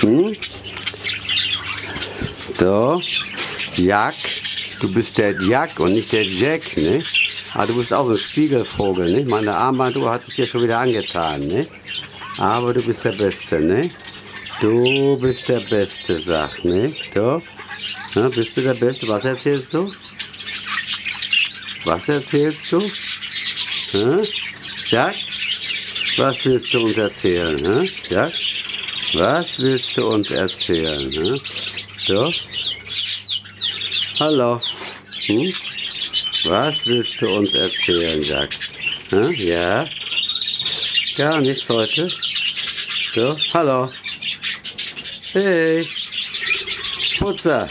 Hm? So, Jack, du bist der Jack und nicht der Jack, ne? Aber du bist auch ein Spiegelvogel, ne? Meine Armbanduhr hat es dir schon wieder angetan, ne? Aber du bist der Beste, ne? Du bist der Beste, sag, ne? So, ja, bist du der Beste? Was erzählst du? Was erzählst du? Hm? Jack? Was willst du uns erzählen? Hm? Jack? Was willst du uns erzählen? Hm? So? Hallo? Hm? Was willst du uns erzählen, Jack? Hm? Ja? Gar nichts heute? So? Hallo? Hey? Putzer?